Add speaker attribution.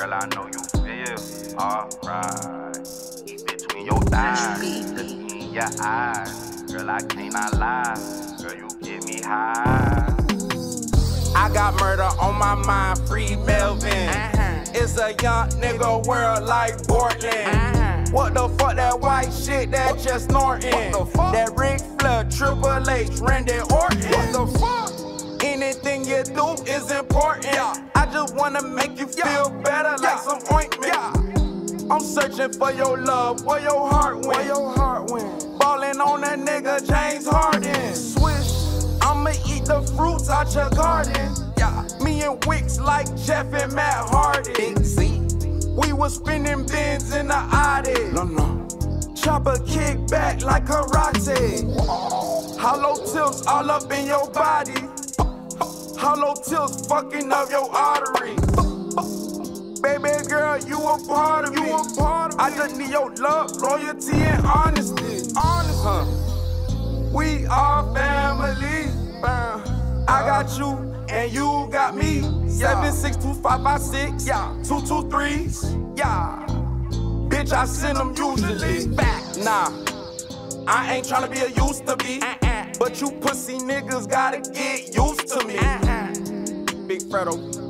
Speaker 1: Girl, I know you feel alright. Between your thighs, in your eyes. Girl, I cannot lie. Girl, you get me high.
Speaker 2: I got murder on my mind, free Melvin.
Speaker 3: Uh-huh.
Speaker 2: It's a young nigga world like Portland.
Speaker 3: Uh-huh.
Speaker 2: What the fuck, that white shit that just Norton?
Speaker 3: What the fuck?
Speaker 2: That Ric Flair, Triple H, Randy Orton.
Speaker 3: What the fuck?
Speaker 2: Anything you do is important.
Speaker 3: Yeah.
Speaker 2: I just wanna make you feel better like some ointment. I'm searching for your love, where your heart went.
Speaker 3: Where your heart went?
Speaker 2: Ballin' on that nigga James Harden. Swish, I'ma eat the fruits out your garden.
Speaker 3: Yeah.
Speaker 2: Me and Wicks like Jeff and Matt Hardy. We was spinning bins in the Audi.
Speaker 3: No, no.
Speaker 2: Chopper kick back like karate. Hollow tips all up in your body. Hollow tips fucking up your artery. Baby girl, you a part of me.
Speaker 3: You a part of
Speaker 2: I
Speaker 3: me.
Speaker 2: just need your love, loyalty, and honesty.
Speaker 3: Honest.
Speaker 2: Huh. We are family. I got you and you got me. Seven six two five five six.
Speaker 3: Yeah.
Speaker 2: Two two threes.
Speaker 3: Yeah.
Speaker 2: Bitch, I send them usually.
Speaker 3: Facts.
Speaker 2: Nah. I ain't tryna be a used to be.
Speaker 3: Uh-uh.
Speaker 2: But you pussy niggas gotta get used to me.
Speaker 3: Uh-uh.
Speaker 2: Big Fredo.